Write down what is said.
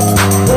Woo!